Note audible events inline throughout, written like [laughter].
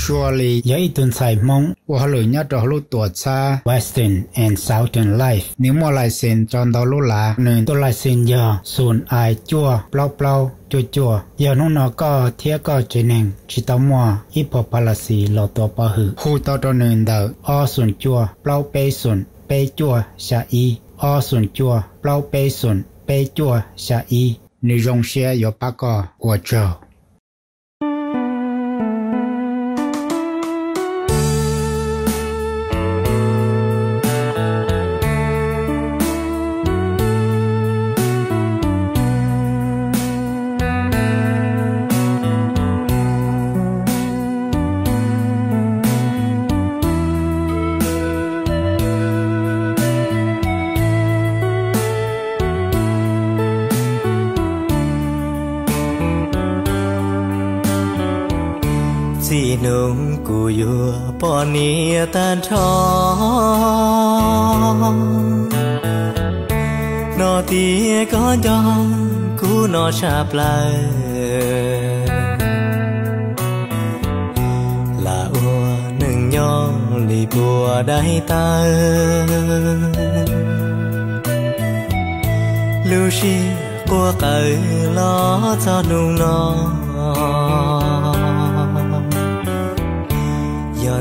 surely yai tun sai mong wo halu nya to halu to cha western and southern life. Ni mo lai sen chon do lu la nên to lai sen ya sun ai chua. Plau plau, chua chua. Giờ nó nó có thiết có chỉ nên chỉ tao mua. Ít bỏ palasi lo to pa hư. Hu to to nên đỡ. O sun chua, plau pe sun pe chua, sa y. O sun chua, plau pe sun pe chua, sa y. Ni rong xe, yo pa ko สีนุงกูอยู่ปอนีตาทองนอตีก็ยองกูนอชาปลายลาอัวหนึ่งยองลีบัวได้ตาลูชีกัวเกยล้อจะนุ่งนอง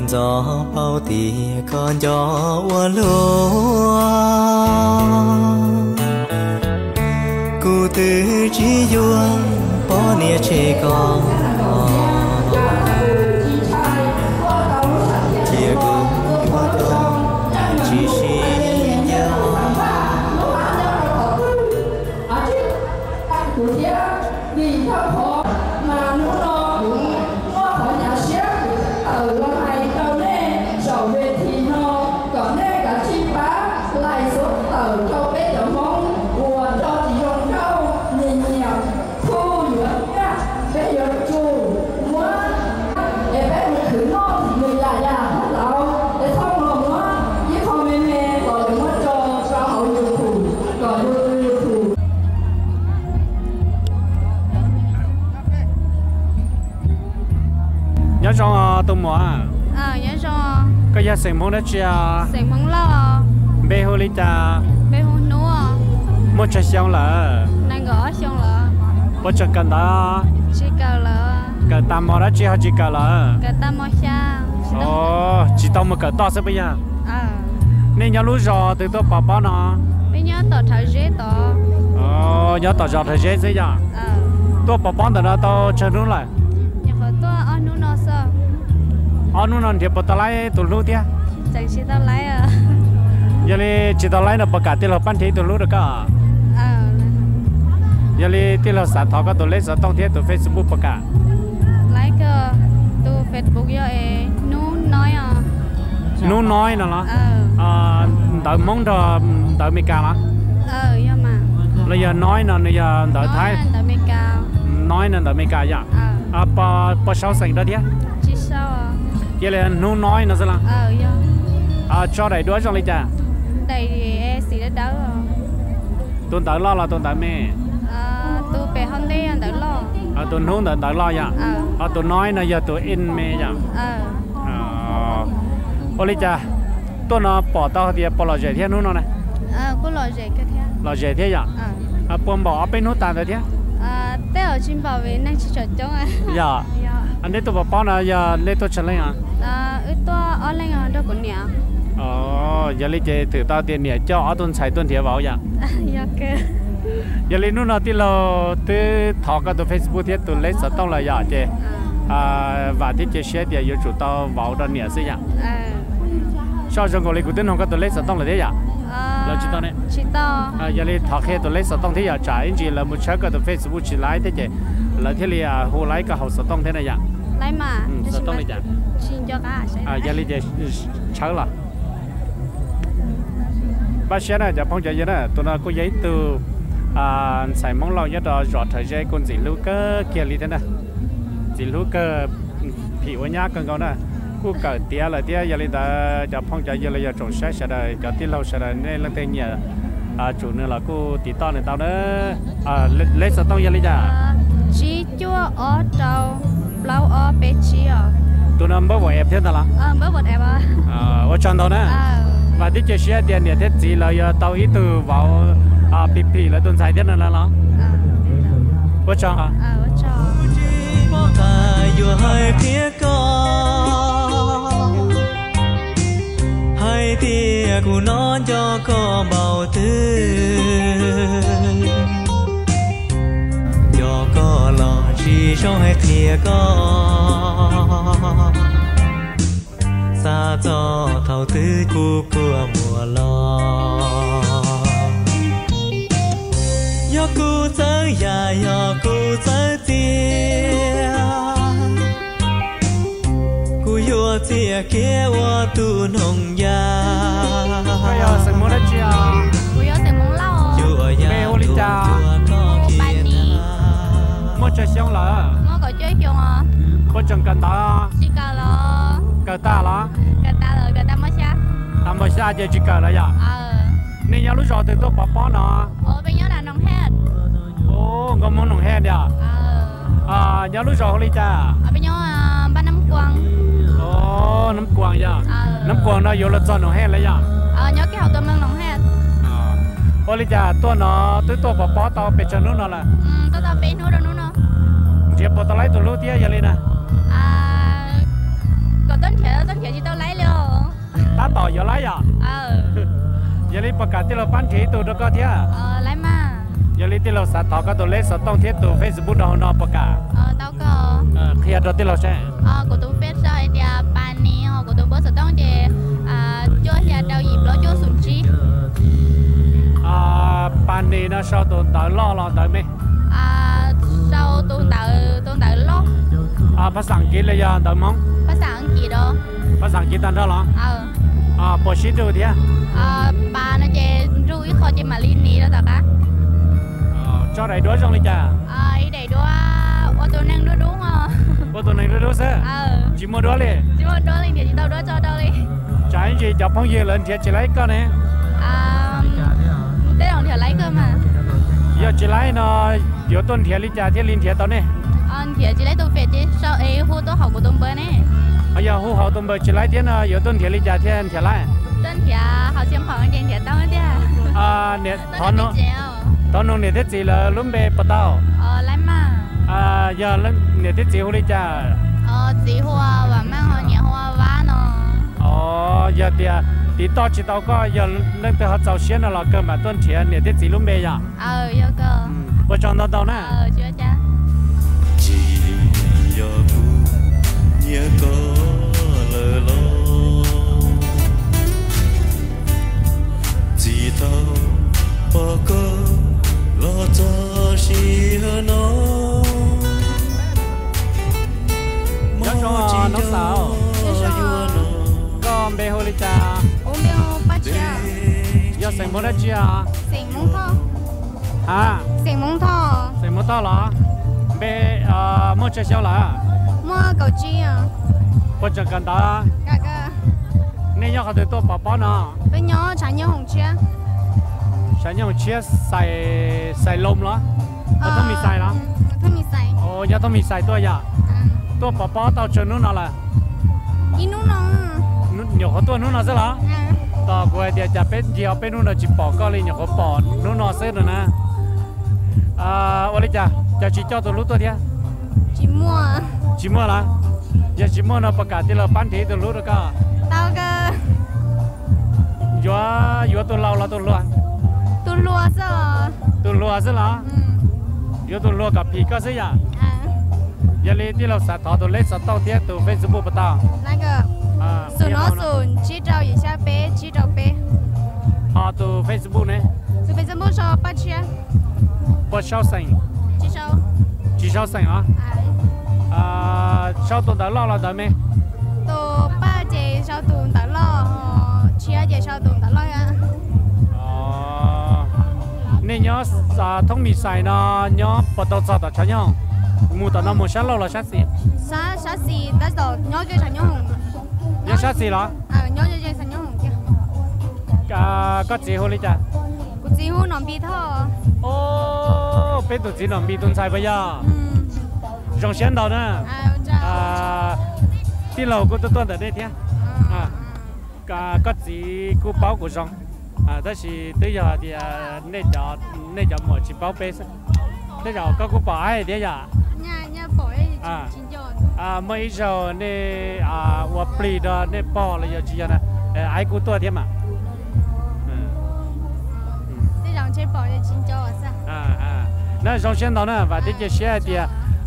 gió bao tì con gió ua lúa. Cụ tư chỉ duông bỏ nia chê con ya sing mong đó chia sing mong lo bê hồ lý ta. Bê hồ nua. Một chút xong là nàng gõ xong là một chút cần đó chỉ cần là cần tam mò đó chia chỉ cần là cần tam mò sang ồ chỉ tao một cần to sẽ bây giờ? À nên nhớ lúc rồi từ tôi bảo bảo nó. Bây nhớ tao thấy dễ tao ồ nhớ tao giờ thấy dễ dễ giờ. À tôi bảo bảo đó tao chơi luôn lại anh nó thì bắt lại tụi lú tia chẳng chỉ tao lấy à? Giờ đi chỉ tao lấy nó bắt cả tiền là bán thế tụi lú được cả à giờ đi tiền là sản thọ cái tụi lấy sản tông thế tụi Facebook bắt cả. Lấy cái tụi Facebook giờ ấy nú nói à? Nú nói nó là ờ à đợi mong cho đợi mi cao mà ờ giờ mà. Bây giờ nói nó bây giờ đợi thái. đợi nói nó đợi mi cao vậy à ba ba sáu sinh đó thế à vậy là nu nói nó sẽ là ờ dạ. À cho đầy đuối cho lấy cha đầy thì e xì đã đỡ rồi tuần tới lo là tuần tới mẹ à tôi bé hôm nay anh đỡ lo. À tuần nu tới tới lo vậy ờ. À tuần nói nó giờ tuần in mẹ vậy ờ. À ô lấy cha tuần nó bỏ tao thì bỏ lò dễ thế nu nó này. Ờ cô lo dễ cái thế. Lò dễ thế vậy ờ. À buồn bỏ bên nút tàn rồi thế. À té ở trên bảo vệ năng chỉ chọn chống à. Dạ. [laughs] Dạ anh đấy tôi bảo bao giờ giờ lấy tôi chân lên à à ít to ở lên ở đâu cũng nhẹ ờ giờ lấy chế thử tao tiền nhẹ cho ở tuần xài tuần thiệt vào vậy [laughs] dạ cơ giờ lấy nu nó thì là từ thọ cái từ Facebook thì tôi lấy sợ tông là giờ chế à và thì chế share thì yêu chủ tao vào đó nhẹ xí vậy à sau trong cái của tên không có tôi lấy sợ tông là thế vậy à là chỉ tao này chỉ to à giờ lấy thọ khi tôi lấy sợ tông thế giờ? Trả anh chị là một chơi cái từ Facebook chỉ lấy thế chế là thế là hồ lấy cái hậu sợ tông thế này vậy lấy mà. Ừ tông này vậy xin cho cả à giờ lấy chế chơi là. Bác sĩ này giờ phong chạy vậy nè tụi nó có giấy từ à xài món lo nhất đó rõ thời gian con gì lưu cơ kia đi thế nè gì lưu cơ thì ở nhà cần con nè cú cờ tía là tía giờ lên đó giờ phong chạy giờ là giờ trồng sách sẽ đời giờ tí lâu sẽ đời nên lên tên nhờ à chủ nữa là cú tí to này tao nữa. À lấy sao tao giờ lên giờ chua ở trâu lâu ở bé chi à tụi nó mới vội ép thế nào ờ bữa bột em à. Ờ ở trong đó nè. Ờ. Và tí chơi xe tiền để thế gì là giờ tàu ít từ vào à bị bị là tuần sai thế nào là nó. Ờ ở trong hả? Ờ phía có hai tia của nó cho có bầu tư có lò chỉ cho hai tia có. Xa cho thầu tư cu của mùa lo yo cu tớ ya yo cu tớ tia. Cu yo tia kia wa tu nong ya. Chơi xong là nó có chơi chung à có chẳng cần đó chỉ cần là cờ ta là cái ta rồi cái ta mới xa. Tạm thời xa giờ chỉ cờ là ya ờ. Nên nhớ lúc rồi từ tôi bỏ bỏ nó ồ bây giờ là nông hết ô có món nồng hè à? Ờ. À nhớ lúc rồi đi cha ở bây giờ à, ba năm quăng ô nấm quàng ya ờ. Nấm quàng nó vô là cho nồng hè là ya ờ nhớ cái hậu tôm nông hết à ô đi cha tôi nó tôi tôi bỏ bỏ tao bị chân nó là. Ừ tôi tao bên nữa đâu nữa chỉ bỏ tao lấy lúc tia giờ lên nè à có tên thiệt tên thiệt chỉ tao lấy luôn. Ta tỏ giờ lấy à? Ờ giờ lên bắt cả tiêu là bán chỉ tôi đó có thế ờ lấy mà. Giờ tiêu là sát thọ có tôi lấy sát tông thiết tôi Facebook đó nó cả. Ờ tao có. Khi đó là sẽ. Ờ của tụi rồi thì bạn nè của tụi bớt sẽ tông thì à cho hiện đầu dịp lo cho sủng chi. À ban này nó sao tôi đợi lo lo mấy? à sau tụi tự tụi tự lo à phát sáng kia là giờ đợi mong phát sáng gì đó phát sáng kia tan đó lo ờ. À bỏ xí rồi thế à bà nó chè rui kho chè mà linh ní đó ta. Ờ, cho đầy đuối trong đi cha. À ý để đua ô tô năng đua đúng không bữa tuần này đuối đuối sẽ ờ. Chỉ mua đuối liền. Chứ mà đua linh thì chỉ tao đua cho đâu đi. Trái gì chọc phong gì lên thì chỉ lấy con này à thế đồng thì lấy cơ mà giờ chỉ lấy nó giờ tuần thì đi cha thì linh thì tao này ờ thì chỉ lấy tôi phê chứ sao ấy hô tôi học của tôi bữa này bây giờ hú hậu tuần bữa chỉ lấy tiền nó giờ tuần thì đi cha thì thì lấy tên thì học xem phòng tiền thì tao đấy à? Nè tao thon nó thon nó nè thế gì là lúc bé bắt đầu ờ lấy mà à giờ lên nè thế gì hú đi cha ờ chỉ hoa và mang hoa nhẹ hoa vá nó. Ồ, giờ thì thì to chỉ tao có giờ lên từ họ giàu xuyên là cơ mà tuần thì nè thế gì lúc bé ya ờ yêu cơ. Bữa trong đó đâu nè. Ờ chưa cha. Chỉ yo cu nhớ có lờ lo chỉ tao bỏ có lo cho xì hơ nó. Cho nó sao? Nhớ cho. con bé hú đi cha 有成冇得煮啊？成冇湯。啊？成冇湯。成冇湯啦？咩啊？冇吃燒啦？冇狗煮啊。不吃干打。哥哥。你要好多多寶寶呢？不要，常用紅車。常用車曬曬窿啦，我都未曬啦。我都未曬。哦，也都未曬多呀。多寶寶到處弄哪來？一弄弄。有好多弄哪去了？嗯。 ต่อกูเดียจะเป็นเดียวเป็นนู่นจิปอก็เลยเนี่ยเขาปอนนู่นนอเส้นนะอ่าวันนี้จะจะชิจอตัวรู้ตัวเดียชิมัวชิมัวละจะชิมัวเราประกาศที่เราปั้นทีตัวรู้แล้วก็เตาก็ยัวยัวตัวเราเราตัวรัวตัวรัวซะตัวรัวซะเหรอยัวตัวรัวกับผีก็ซะอย่างอย่าเลยที่เราสาธอตัวเล็กสาธอเทียตัวเฟซบุ๊กปะตานั่นก็ sùn nó sùn chỉ trao gì xa bé chỉ trao bé họ à, từ facebook này. Từ facebook cho bắt chia bắt sao xanh chỉ sao chỉ sao xanh à à sao tụi đã lo là đã mẹ tụi ba chị sao tụi đã lo chia chị sao tụi đã lo à nên nhớ sa thông mi sai nó nhớ bắt đầu sao đã cho nhau. Mua tao nó mua sáng lo là sáng gì sáng sáng gì đã rồi nhớ cho nhau nhớ sát gì đó? À nhớ cho chơi sao nhớ không kia à có gì hôn đi chưa? có gì hôn nằm bị thọ ô biết được gì nằm bị tuần sai bây giờ. Ừ. Rong xén đâu nữa à đi à, lầu cũng tôi tuần đấy đây thế. Ừ, à ừ. cả có gì cô báo của rong à đó là tới giờ thì à, nên giờ nên giờ mọi chỉ báo bê thế giờ có cô bảo ai thế giờ? Nhà nhà bảo ấy à à mấy giờ nè à và pli đó nè bỏ là giờ chỉ nè? Ai cũng tua thêm mà ừ. ừ. thế rằng chơi bỏ là chính cho à à. Nãy trong xem đó nè và thế giờ xe thì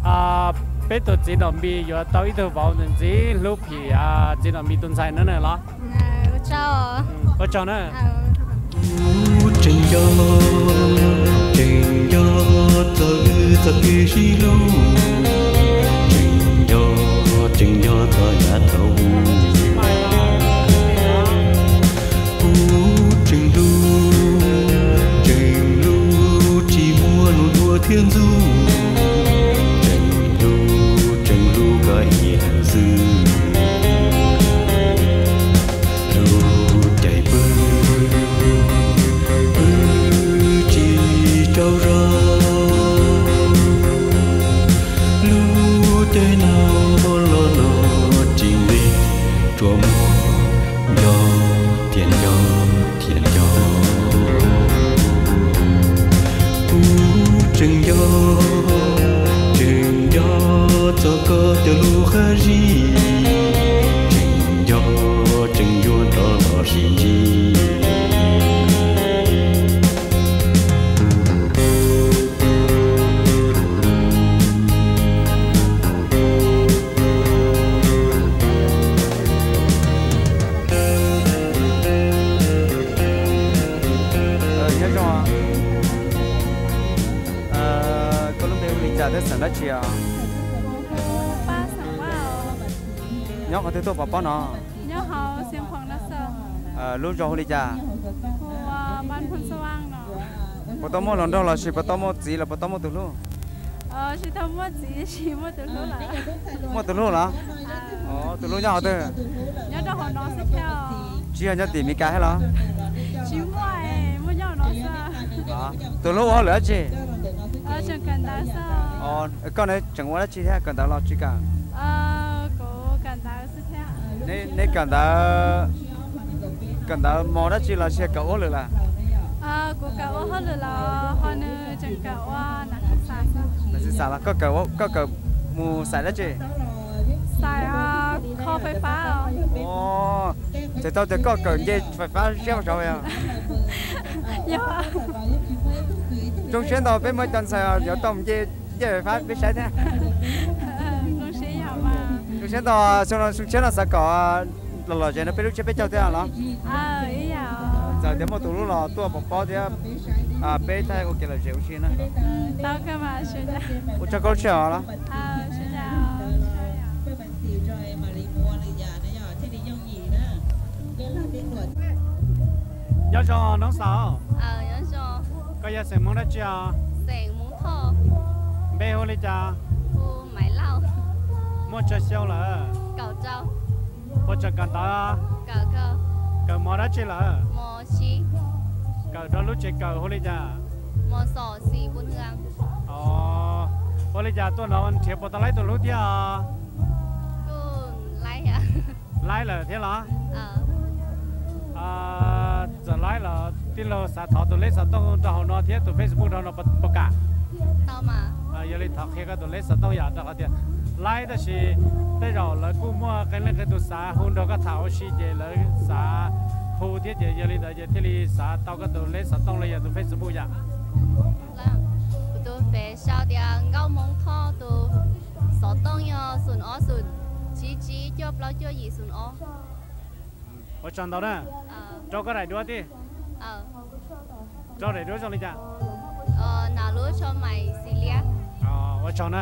à bé tụt chỉ đồng bi giờ tao ít được vào nên chỉ lúc thì à chỉ đồng bi tuần sai nữa nè lo. À, cho à? ừ, có cho nữa. Trình cho trình cho tới tới khi lúc chừng gió thở nhà thầu. Chừng lu chừng lu, chỉ mua nụ đua thiên du. 的路和人，真有真有到老心间。Thứ tôi bảo bao nó. Nhớ họ xem phòng nó sợ. Ờ lúc rồi đi trả cô ban phân số ăn nó bảo tao mua lần đầu là chỉ bảo tao mua gì là bảo tao mua từ lúc. Ờ chỉ thầm mua gì chỉ mua từ lúc là mua từ lúc là? À. Ờ từ lúc nhau từ nhớ cho họ nó sẽ theo. Chỉ là nhớ tìm mấy cái hay là? Chỉ mua mua nhau nó sợ. Đó từ lúc họ lỡ chị? Ờ chẳng cần đá sợ. Ờ con này chẳng qua là chị thế cần tao lo chị cả ờ cô cần đá sẽ nếu nếu cần tao cần tao mua đó chị là sẽ cậu lừa là. Ờ cô cậu hơn là họ nữ chẳng cậu nè xài sao? Là sao là có cậu có cậu mua xài đó chị? Xài ờ kho phải phá Ồ, thì tôi thì có cần [laughs] gì phải phá xem rồi à. dạ. Chúng xuyên đầu với mấy tuần sau giờ tổng gì gì phải phá biết sai thế. Xuyên đầu xong rồi chúng xuyên là sẽ có lò lò gì nó biết lúc chưa biết châu thế à nó. ờ ý nhà Giờ đến một tủ lúc lò tua bọc bao thì à bé thay ok là dễ xin á. tao cơ mà sẽ nhà Ủa cho con đó. sẽ thế đó cái là tiếng luật nhớ cho nó sao ờ nhớ cho có giờ sẽ mong đã chưa sèn muốn thọ bé hồ đi lau mua cho siêu là? Cầu trâu mua cho cần ta cờ cơ cờ mò đã chơi là? Mò chi cờ đó lúc chơi cờ hồ đi cha mò sò xì buôn hương ờ hồ đi cha tôi nó ăn thiệp bao lấy tôi lúc kia cô lấy hả? [laughs] Lấy là thế là? Ờ. À giờ lấy là tin là xã thọ tôi lấy xã tông cho họ nó thế tôi Facebook đó nó bật bật cả. Tao mà. À giờ lấy thọ khi cái tôi lấy xã tông ya cho họ 来的是得绕了古墓，跟那个都啥，红着个潮湿的了啥，蝴蝶结结的那些，里啥，到个都来啥，到了也都非不一。我都白晓得，高蒙托都少东哟，顺哦顺，只只叫不叫伊顺哦。我想到了，找个来多的。啊。找来多少人家？呃，那路上买系列。哦，我找呢。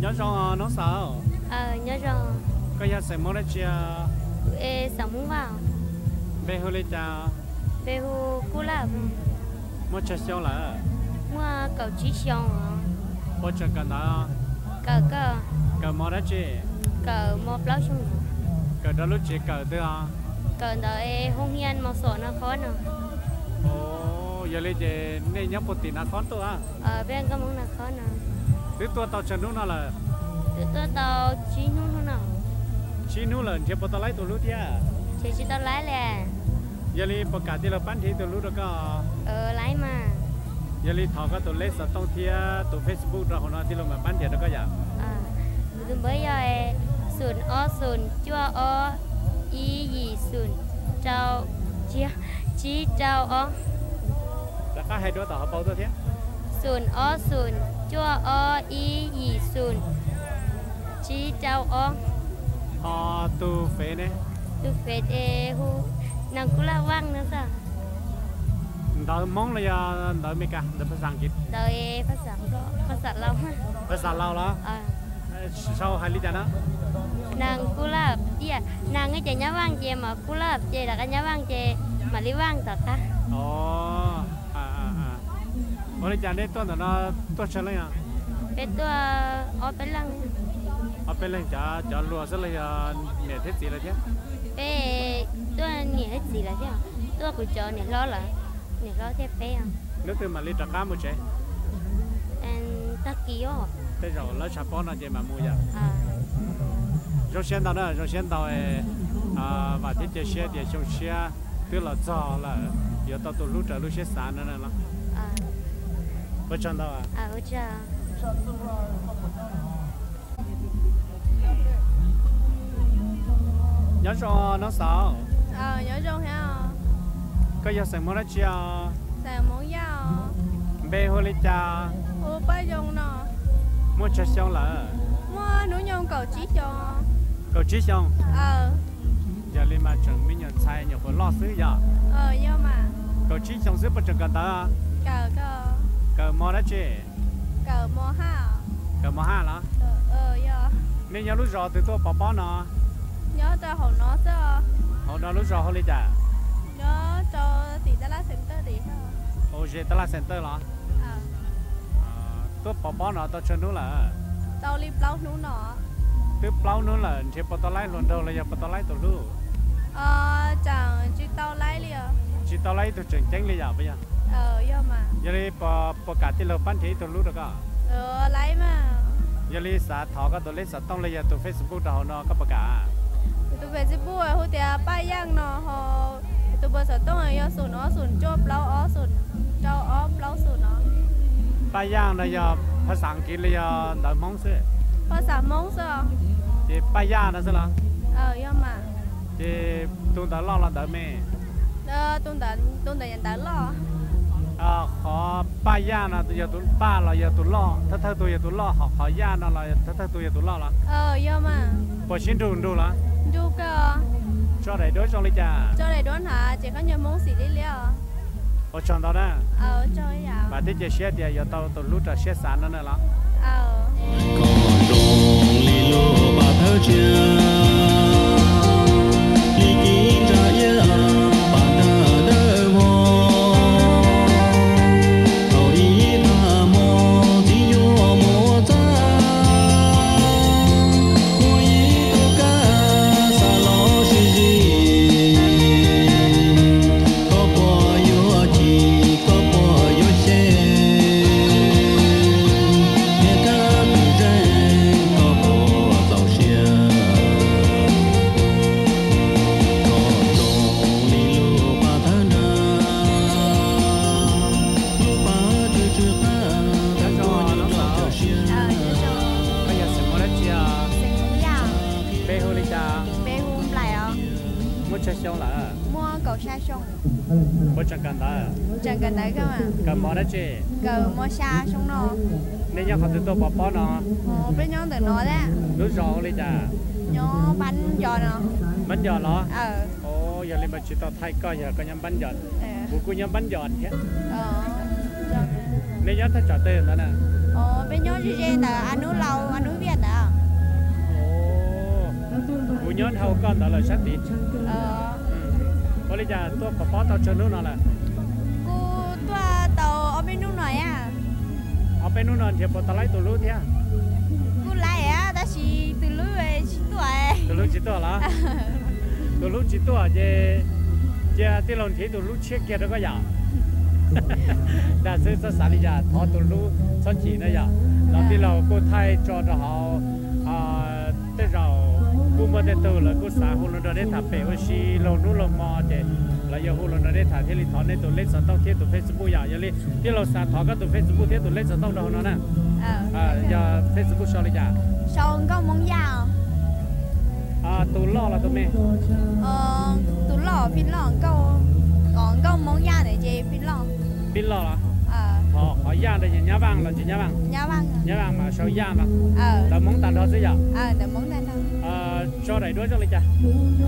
Nhớ cho nó sao ờ nhớ rồi có nhà sẽ mua đấy chia ê sao muốn vào bê hơi lên cha về hồ cú là mua cho xíu là mua cầu chí xong mua cho cần đó cờ cờ cờ mò đó chị cờ một lâu chung cờ đó lúc chị cờ tư à cờ đợi hôn nhân một số nó khó nữa ồ giờ lấy chị nên nhớ một tí nó khó tôi à ở bên cái món nó khó nữa thứ tôi tao chân nó là tụi tôi tao chỉ nó nào chi nó là chị bắt tao lấy tôi lúc thia chỉ chỉ tao lái là giờ lấy bắt cả thì là bán thì tôi lúc đó có ờ lái mà ยลีทอก็ตัวเลสต้องเทียตัวเฟซบุ๊กเราของเราที่ลงมาบ้านเดียวก็อยากอ่าดูเบอร์ยอยศูนย์อศูนย์จัวออียี่ศูนย์เจ้าเจียจีเจ้าออแล้วก็ให้ด้วยต่อเขาเป่าตัวเทียศูนย์อศูนย์จัวออียี่ศูนย์จีเจ้าอพอตัวเฟเนี่ยตูเฟเอฮูนังกุลาว่างนะจ๊ะ đợi món là đợi mấy cả đợi phải sang kịp đời phát đó phát sản lâu. Phải sang lâu đó. À sau hai lít đó. Nàng cũng là iya nàng ấy chạy nhá văng chè mà cũng là chè là cái nhá văng chè mà đi văng thật á. Ồ à à à. Ở đây chàng đấy tôi nó tôi chơi lên à? Bé tôi ở bé lăng ở bên lên chả chả lúa sẽ là mẹ thế gì là chứ bé tôi nhẹ hết gì là chứ tôi cũng chờ nhẹ lo là nhẹ lo thế bé à? Nước từ mà lít trà cá một chế anh ta kêu thế rồi lấy bón là gì mà mua giờ rồi xem tao nữa rồi xem tao à và thế chơi xe thì trong xe tức là giò là giờ tao tụi lúc trở lúc xe sáng nữa nè nó à. Có chân tao à à nhớ cho nó sao? Ờ nhớ trong ha có giờ xem món đó chia tại muốn giao bê hồ lý cha ô ba dùng nọ mua cho xong là mua nụ nhông cầu chỉ cho cầu chí xong ờ giờ lên mà chuẩn bị nhận sai nhiềuคนloซื้อgiờ ờ do mà cầu chí xongซื้อbắt chừng cần ta cờ cờ cầu mò đó chứ cờ mua ha cầu mò ha là ờ ờ do nên nhớ lúc rồi từ tôi bỏ bỏ nó nhớ cho hậu nó cho họ đó lúc rồi hồ lý cha nhớ cho thì ta lá center đi ha ô giờ ta là center là ờ tôi bỏ bỏ nó tôi chân nó là tao lip lau nụ nọ. Tôi bao nó là chỉ bỏ tao lấy luôn đâu là giờ bỏ tao lấy tôi luôn ờ chẳng chỉ tao lấy liền. Chỉ tao lấy tôi chừng chánh lý giờ bây giờ? Ờ do mà. Giờ đi bỏ bỏ cả tiền lâu bán thì tôi luôn được à? Ờ lấy mà. Giờ đi xả thọ cái tôi lấy xả tông lấy giờ tôi Facebook đó nó có bỏ cả tụi về chỉ bùa hô tiệt ba yang nọ họ tụi bữa sợ tông rồi sùn ó sùn chốt lau ó sùn cho ó lau sùn nó ป้าย่างนะยาภาษาอังกฤษเลยยาดอยมองเสือภาษามงเสอเจป้าย่างนะสิล่ะเออย่อมาเจตุนตาล่อละเดอแม่เออตุนตาตุนตายันตาล่ออ่าขอป้าย่างนะตัวอย่าตุนป้าเราอย่าตุนล่อถ้าเธอตัวอย่าตุนล่อขอขอย่างนะเราถ้าเธอตัวอย่าตุนล่อละเออย่อมาปอชินดูดูละดูก็ cho đầy đối trong lý trà. Cho đầy đối hả? Chị có nhiều món xì lý liêu ở à? trong đó. Nè ờ cho ấy à bà thích chị xét thì giờ tao tụi lúc trà xét sẵn nữa nè lắm ờ. Còn đồ lý lô bà thơ chưa? gần đó. Chẳng gần đấy cơ mà. Gần mỏ đấy chị. Gần mỏ xa xuống nó nên nhau không tự tôi bỏ bỏ nó ồ bên nhau tự nó đấy. Lúc rồi đi chà. Nhỏ bánh giò nó bánh giò nó ờ. Ồ giờ lên mà chị tao thay coi giờ có nhóm bánh giò. Ờ. Bố cô nhóm bánh giò thế ờ. Nên nhau thay trò tên đó nè. Ồ bên nhau gì chị là ăn uống lâu ăn uống việt à? Ồ. Bố nhóm thâu con đó là sát đi ờ. ไทยก็อย่าก็ยังบันหยอด Ờ บุกูยังบันหยอดแค่ Ờ เนี่ยยังถ้าจอดเตือนนั่นน่ะ Ồ, bên nhóm chị Jê là anh núi lâu, anh núi Việt à โอ้กูย้อนเท่าก้อนตลอดชัดดี Ờ บริจาตัว กูมาแต่ตัวแล้วกูสาหุ่นเราได้ถ่ายเป๋อชีลรนู้เรามอเด็แล้วยาหุ่นเราได้ถ่ายเทลิทอนในตัวเล็กสันต้องเทียตัวเฟซบุ๊กอยางยาลิที่เราสาถอก็ตัวเฟซบุ๊กเทียตัวเล็กสันต้องเราเนาะนะอ่าย่าเฟซบุ๊กชอลยาชองก็มองยาวอ่าตัวล่อละตัวเมย์เอตัวล่อพินล่อก็อ๋อก็มองยาวไหนเจพินล่อพินล่อละ họ họ giang đây nhà vàng là chỉ nhà vàng nhà vàng nhà vàng mà sao giang đó ờ. Là món tàn đó chứ giờ. Ờ để mong tên đâu à cho đầy đuôi cho lịch cha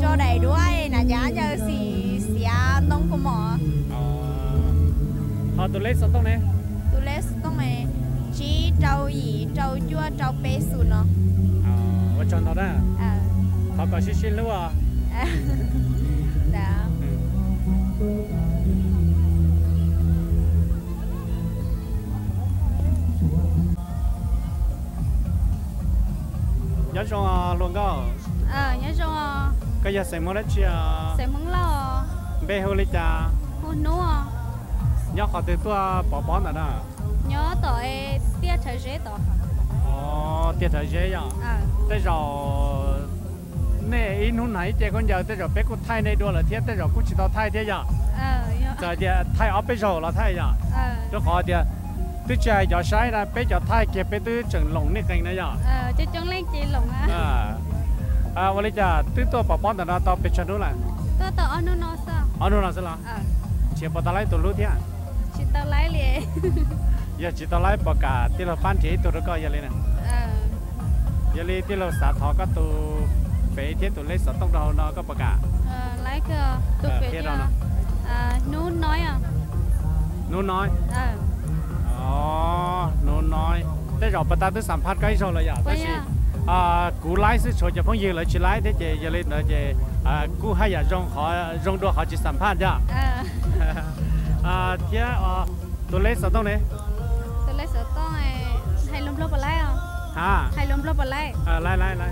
cho đầy đuôi là giá cho xì xì nông của mỏ họ tụi lấy sao tông này tụi lấy tông này chỉ trâu gì? Trâu chua trâu bê sù nó à và chọn đó đó. Ờ. Họ có xí xí luôn à? Đó [laughs] nhớ cho luôn có. Ờ nhớ cho cái giờ xem món đó chia sẽ mong lo. Bé hồ lịch cha hôn nữa nhớ họ từ tua bỏ bón rồi đó. Nhớ tội tiết thời dễ tội. Ờ tiệt thời ya ờ. Tới rồi nè in hôm nay chị con giờ tới rồi bé cô thay này đua là thiết tới rồi cô chỉ tao thay thế ya ờ giờ thay ở bây giờ là thay ya ờ. Cho họ thì tư cha gió sai là bé gió thai kia bé tư chẳng lồng nè cành này nhở ờ chứ chẳng lên chỉ lồng á. À. À vậy là tư tôi bảo bọn tao tao bé chân đúng là. Tôi tao ăn nó sao? Ăn nó sao là ờ. chỉ bảo tao lấy tụi lú thế à? Chỉ tao lấy liền. [laughs] Giờ chỉ tao lấy bảo cả tiêu là phan chỉ tụi nó coi giờ lên nè. Ờ. Giờ lên tiêu là xả thọ các tụi bé thế tụi lấy xả tông đầu nó có bảo cả. Ờ, lấy cơ tụi bé nó à nó nói à? Nó nói. À Ờ, 哦，侬 nói，thế rồi bắt ta tới sản phát cái rồi là dạ, giờ tới à? Ờ, cú lái sẽ cho cho phong yêu lại chỉ lái thế chị giờ lên nữa chị à cú hay là dạ rong họ rong đua họ chỉ sản phát ra dạ. [laughs] à thế à tôi lấy sao tông này. Tôi lấy sao tông này. Hay lùm lùm bà lái à hả? Hay lùm lùm bà lái? À lại lại lại,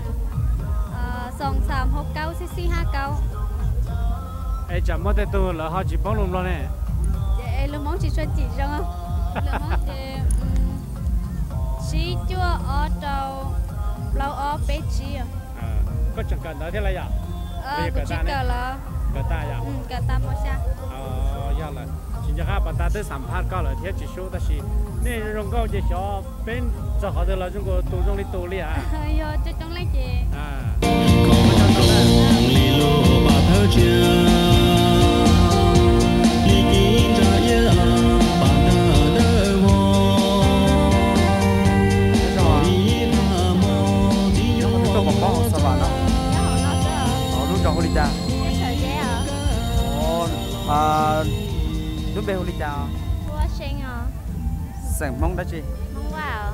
à sáu, sàm hộp cao xí xí ha cao ai chả mất tôi là họ chỉ phong lùm lùm này ai lùm mong chỉ cho chị rong không? chỉ chua ở tàu lâu ở bé chi à có chẳng cần tới thế là dạ ờ có chỉ cần là cờ ta dạ ừ cờ ta mua xa ờ dạ là chỉ cho các bạn ta tới sản phát có là thế chỉ số ta chỉ nên rong cao chỉ cho bên cho họ được là chúng tôi tu trong đi tu đi à ờ cho trong lấy chị à คงจะต้องนั่งลีโลบาเธอเชื่อ ờ nước bê hôn đi chào quá xanh à sẵn mong đã chị. Mong quá à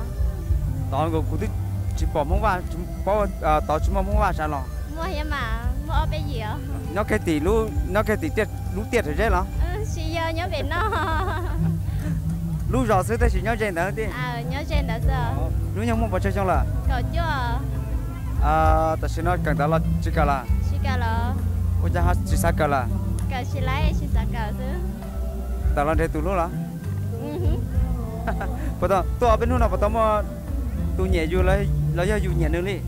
đó người cụ tích chỉ bỏ mong qua chúng bỏ ờ, à tao chúng mong qua sao lò. Mua gì mà mua ở bên gì à? nó cái tỷ lú nó cái tỷ tiệt lú tiệt rồi chứ lò. Ừ, chị giờ nhớ về nó. Lú rõ sư tới chị nhớ trên đó đi à nhớ trên đó giờ. Ờ, lú nhớ mong bỏ chơi trong là có chưa? À tao xin nói cần tao là chỉ cả là chỉ cả là ôi cha chỉ sao cả là cờ chị lấy chị sợ cờ chứ tao lên đây tụi lúc là bà tao tao ở bên lúc nào bà tao mà tụi nhẹ vô lấy lấy ra vô nhẹ nữa đi.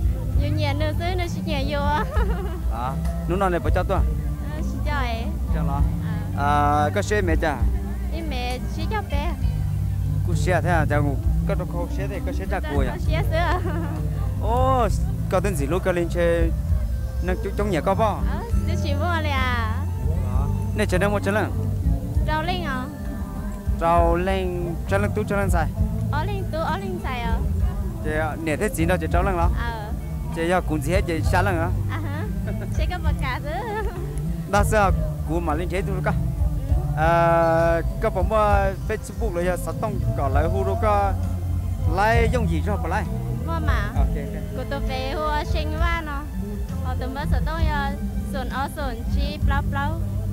Vô nhẹ nữa chứ nó chị nhẹ vô. À lúc nào này bà cho tôi. Chị cho ấy cho nó à. Có xe mẹ cha em mẹ chị cho bé. Cô xe thế à? Cha ngủ. Có đâu không xe thì có xe cha dạ, cùi à? xe sữa à. ô có tên gì lúc có lên chơi nó trong nhà có bao ờ chị vô là nè chân đang mua chân lăng rau lên à? Rau lên chân lăng tú chân lăng xài ở lên tú ở lên xài à? Chị ờ, nè thế gì đâu chị chân lăng đó. Ờ. Chị giờ cũng gì hết chị xả lăng à hả? Cái có bạc cả đó sao số cũng mà lên chế tôi cả à các bạn mua Facebook rồi giờ sát tông có lại hú rồi có lại dùng gì cho bạn lại mua mà. Của tôi về hú ờ, sinh hoa nó. Ở tôi mới sát tông giờ sồn ở sồn chi blau blau.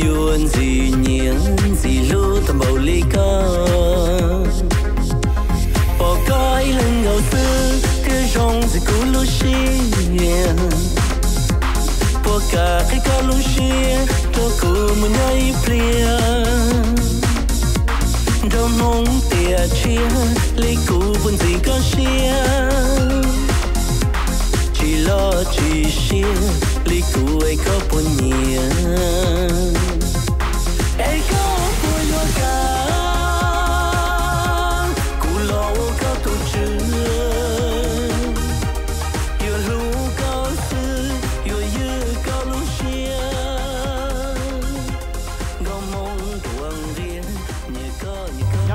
yuan gì nhiên gì lu tầm bầu ly con bỏ cái lần đầu xưa, cứ rong gì cũ lũ xia bỏ cả cái con lu xi, cho cú mà nhảy plia đâu mong tia chia lấy cú buồn gì có xia. Chỉ lo chỉ xia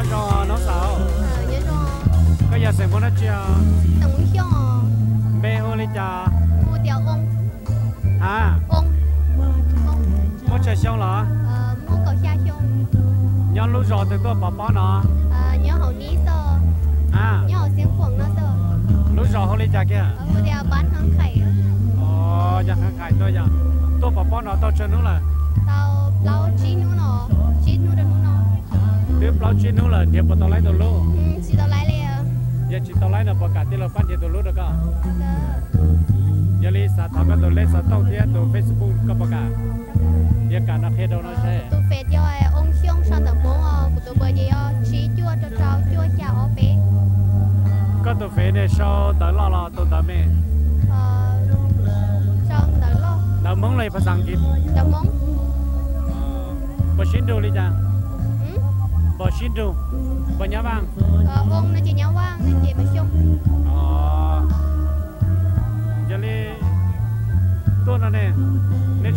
chưa. Nó sao ờ nhớ cho cái giờ xem bữa nó chưa? Tao muốn à bê hô lên cha mua tiểu ông à ông ông một chơi xong là ờ mua cầu xa xong nhớ lúc rồi tôi bỏ bỏ nó ờ nhớ hậu ní sơ. À. Nhớ hậu xiên quần nó sơ. Lúc rồi hô lên cha kia. Ờ tiểu bán hàng khẩy ồ giờ khăn khai tôi giờ tôi bỏ bỏ nó tôi chơi nữa là tao lau chi nu nó chi nu được nó tiếp lâu chơi nữa là điệp tôi lấy tôi lú ừ chỉ tao lấy liền. Giờ chỉ tôi lấy là bỏ cả tiền là phát tôi lú được không Đi sa thằng cái tôi lấy sa tông thế tôi Facebook có bỏ cả giờ cả nó hết đâu nó sẽ tụi phết cho ai ông xiong sang tầng bốn ờ của tụi bây giờ chỉ chua cho trâu chua chả ở bé có tôi phải để sau tới lo lo tôi tới mẹ ờ sao đợi lo? Đã muốn lấy phát sang kịp đợi mong bỏ xin đi cha ừ? Bỏ xin đồ bỏ nhá vàng ờ ông nó chỉ nhau vang nên chị mà xiong. Ờ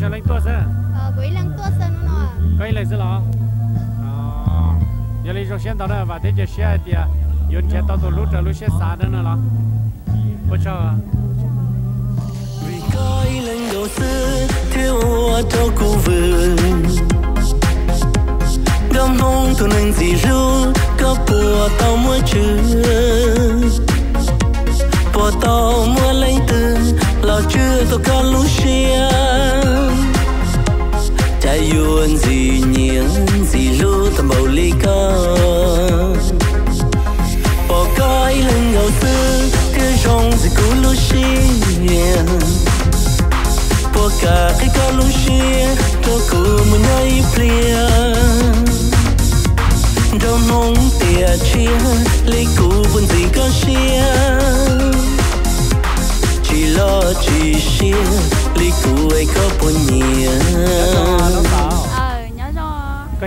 trở lên tôi sẽ ờ với lần tua sơn nó cái này sẽ lo ờ. Giờ đi rồi xem tao đó và thế giờ xe thì yun che tao tôi lúc trở lúc xe xa nữa nữa lo. Bỏ cho vì coi lần đầu xưa thiếu cho cô vườn. Gom hông tu nên gì ru có bùa tao mua chưa? Bùa tao mua lấy từ lo chưa tao có lũ xia chạy yuan gì nhiên gì lu tao bầu ly con bỏ coi lần ngầu xưa cái rong gì cũ lũ xia bỏ cả cái con lũ xia cho cô mà nhảy plia. Đâu mong tia chia, lấy cũ buồn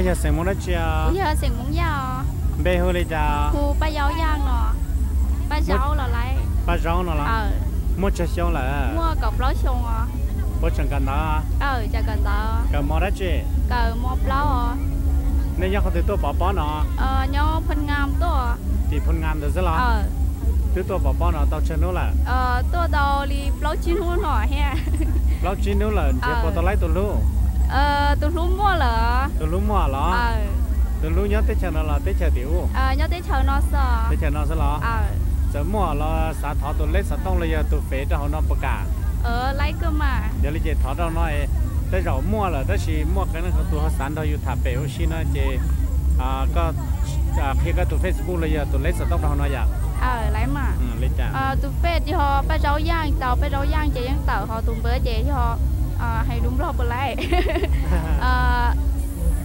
giờ xem muốn chia bây giờ sẽ muốn giàu bê hô lên cha khu ba giáo giang nọ ba giáo là lấy. ba rau nó là một chơi xong là mua cọc lối xong à bỏ chẳng cần đó ờ chả cần tờ cái món đó chứ cờ một lối nên nhớ không thể tôi bỏ bỏ nó ờ nhớ phân ngam to thì phun ngam được rất là ờ. Thứ tôi bỏ bỏ nó tao chơi nữa là ờ tôi đầu đi lối chín hôn hỏi ha lâu chín nữa là chỉ bỏ tao lấy tôi lu ờ tôi lúc mua là tôi lu mua lo ờ. Tôi lu nhớ tới chờ nó là tới chờ tiểu. Ờ nhớ tới chờ nó sợ. Tới chờ nó sẽ lo ờ. Giờ mua lo xả thọ tôi lấy xả tông là giờ tôi cho họ nó bạc cả ờ lấy cơ mà. Giờ lấy chỉ thọ đâu nó tới rồi mua là tới chỉ mua cái tôi họ sẵn đâu อยู่ thả bể xin nó chỉ à có à khi cái tôi Facebook là giờ tôi lấy xả tông đâu nó giờ ờ lấy mà. Ừ lấy trả ờ tụi phết cho họ ba giáo giang tàu ba giáo giang chị giang tàu họ tụi bữa อให้ลุ้มรอบกันไล่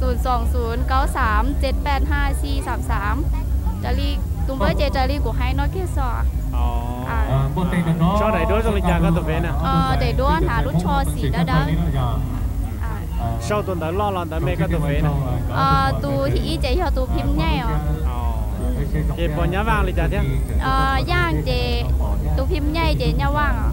ศูนย์สองศูนย์เก้าสามเจ็ดแปดห้าสี่สามสามจารีตุ้มเบอร์เจจารีกูให้น้อยแค่สอชอบไหนด้วยสมิจาก็ตัวเป็นอะเออแต่ด้วยหารุ่ชอสีด้าดังชอบตัวนั้นล่อหลอนแต่เมก็ตัวเป็นอะเออตัวที่อีเจชอบตัวพิมพ์แน่อะเจปอนยาว่างเลยจ้ะเที่ยเออย่างเจตัวพิมพ์แน่เจยาว่างอะ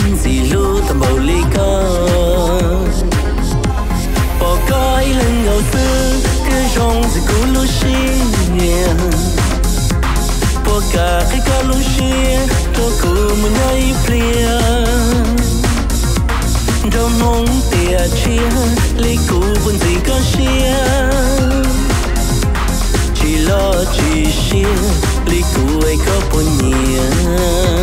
chia chỉ lo chỉ chia lấy cũ ấy có buồn nhiều